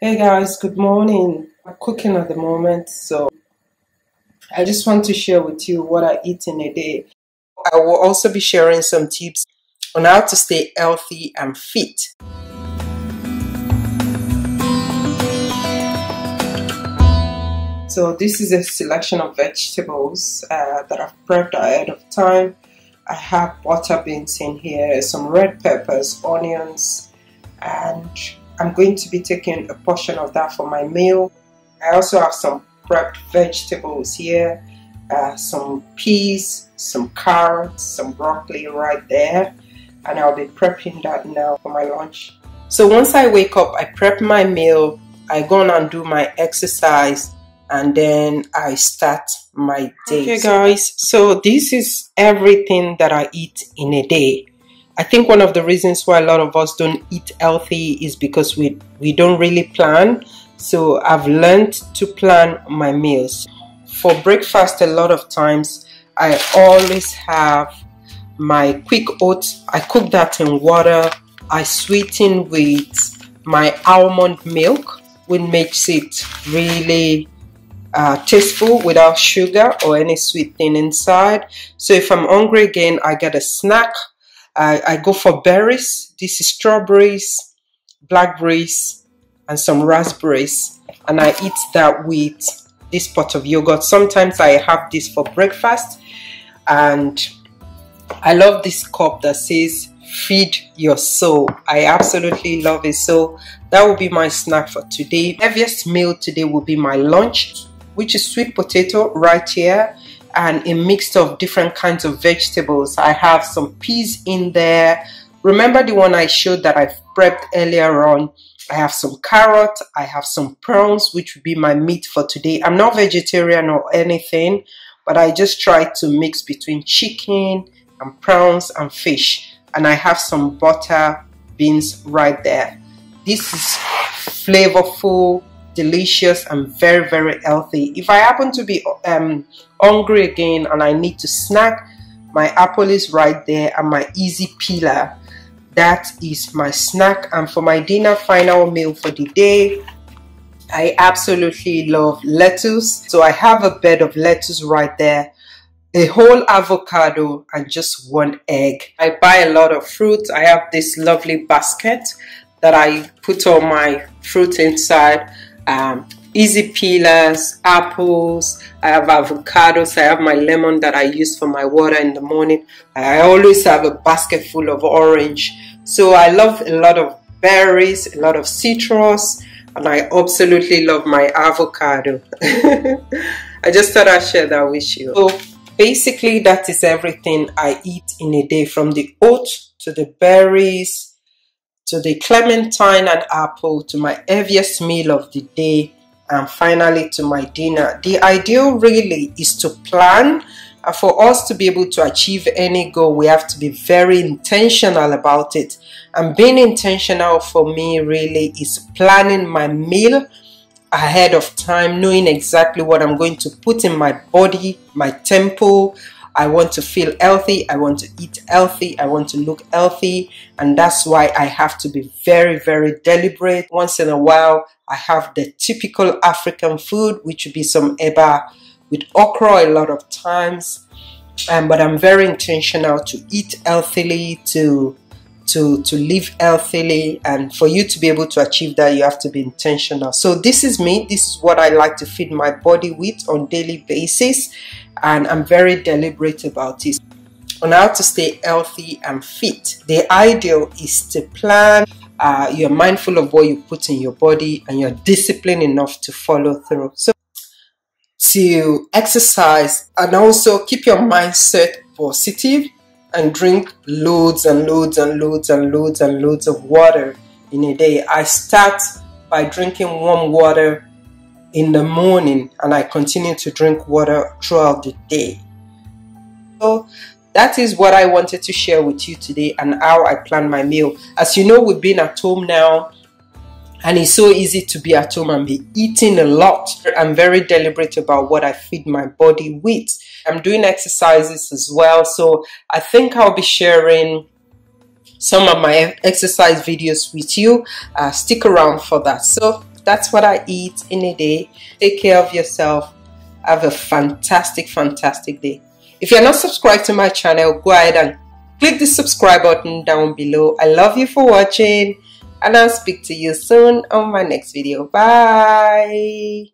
Hey guys, good morning. I'm cooking at the moment, so I just want to share with you what I eat in a day. I will also be sharing some tips on how to stay healthy and fit. So this is a selection of vegetables uh, that I've prepped ahead of time. I have butter beans in here, some red peppers, onions, and I'm going to be taking a portion of that for my meal. I also have some prepped vegetables here, uh, some peas, some carrots, some broccoli right there, and I'll be prepping that now for my lunch. So once I wake up, I prep my meal, I go on and do my exercise, and then I start my day. Okay guys, so this is everything that I eat in a day. I think one of the reasons why a lot of us don't eat healthy is because we we don't really plan. So I've learned to plan my meals. For breakfast a lot of times I always have my quick oats. I cook that in water. I sweeten with my almond milk which makes it really uh, tasteful without sugar or any sweet thing inside. So if I'm hungry again, I get a snack I, I go for berries. This is strawberries, blackberries, and some raspberries. And I eat that with this pot of yogurt. Sometimes I have this for breakfast. And I love this cup that says feed your soul. I absolutely love it. So that will be my snack for today. Heaviest meal today will be my lunch, which is sweet potato right here and a mix of different kinds of vegetables. I have some peas in there. Remember the one I showed that I prepped earlier on? I have some carrot, I have some prawns, which would be my meat for today. I'm not vegetarian or anything, but I just try to mix between chicken and prawns and fish. And I have some butter beans right there. This is flavorful delicious and very very healthy. If i happen to be um, hungry again and i need to snack my apple is right there and my easy peeler. That is my snack. And for my dinner final meal for the day i absolutely love lettuce. So i have a bed of lettuce right there a whole avocado and just one egg. I buy a lot of fruit i have this lovely basket that i put all my fruit inside um, easy peelers, apples, I have avocados, I have my lemon that I use for my water in the morning. I always have a basket full of orange. So I love a lot of berries, a lot of citrus, and I absolutely love my avocado. I just thought I'd share that with you. So basically that is everything I eat in a day from the oats to the berries to the clementine and apple to my heaviest meal of the day and finally to my dinner. The ideal really is to plan uh, for us to be able to achieve any goal we have to be very intentional about it and being intentional for me really is planning my meal ahead of time knowing exactly what I'm going to put in my body my temple I want to feel healthy, I want to eat healthy, I want to look healthy, and that's why I have to be very, very deliberate. Once in a while, I have the typical African food, which would be some eba with okra a lot of times. Um, but I'm very intentional to eat healthily, to to to live healthily and for you to be able to achieve that you have to be intentional. So this is me. This is what i like to feed my body with on daily basis and i'm very deliberate about it. On how to stay healthy and fit the ideal is to plan uh, you're mindful of what you put in your body and you're disciplined enough to follow through. So to exercise and also keep your mindset positive and drink loads and loads and loads and loads and loads of water in a day. I start by drinking warm water in the morning and I continue to drink water throughout the day. So that is what I wanted to share with you today and how I plan my meal. As you know, we've been at home now and it's so easy to be at home and be eating a lot. I'm very deliberate about what I feed my body with. I'm doing exercises as well, so I think I'll be sharing some of my exercise videos with you. Uh, stick around for that. So that's what I eat in a day. Take care of yourself. Have a fantastic, fantastic day. If you're not subscribed to my channel, go ahead and click the subscribe button down below. I love you for watching and I'll speak to you soon on my next video. Bye.